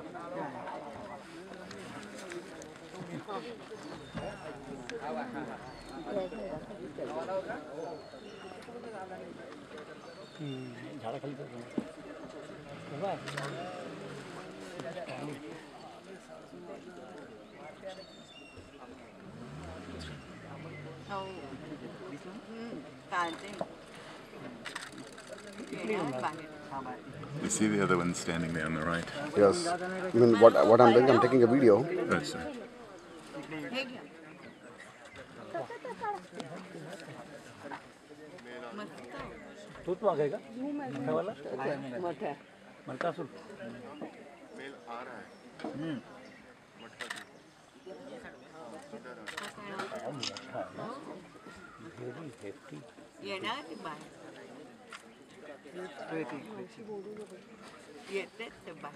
आला दिसला You see the other one standing there on the right? yes I mean what what I'm doing I'm taking a video That's right. तूच मागेगा वाला? मटका सुन। हम्म। Mail आ रहा है वेरी हैप्पी येणार बाय येतेच बाय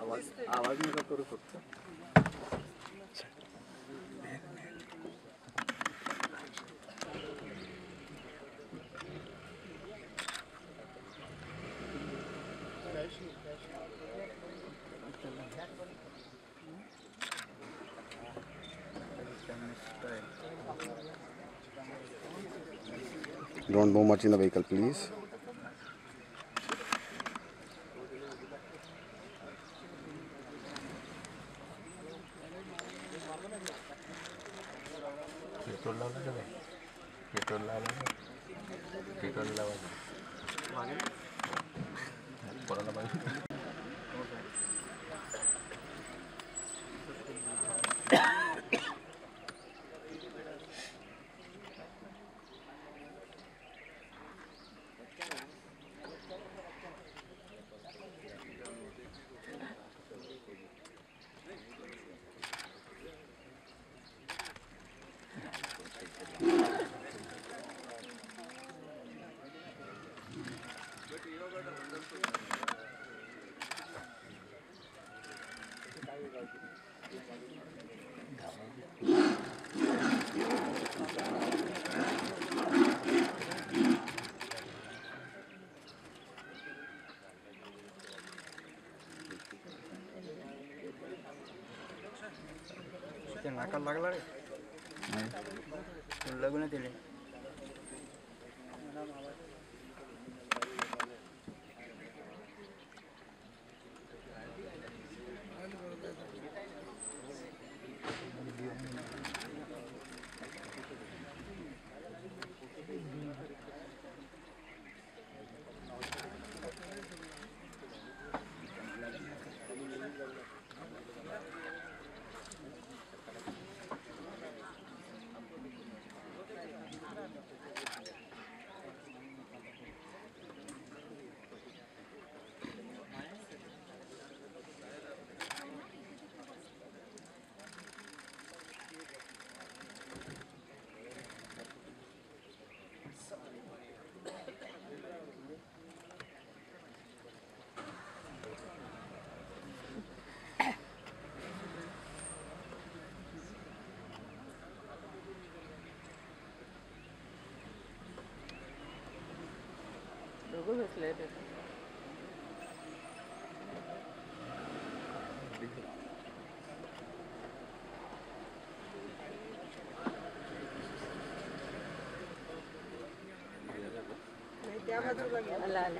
आवाज आवाज नका करू फक्त. don't move much in the vehicle please petrol लावलं का नाही पेट्रोल लावलं का पेट्रोल लावायचं कोणाला माहिती ते नाकाला लागला रे लग्न दिले बसले ते त्या बाजूला गेला. लाल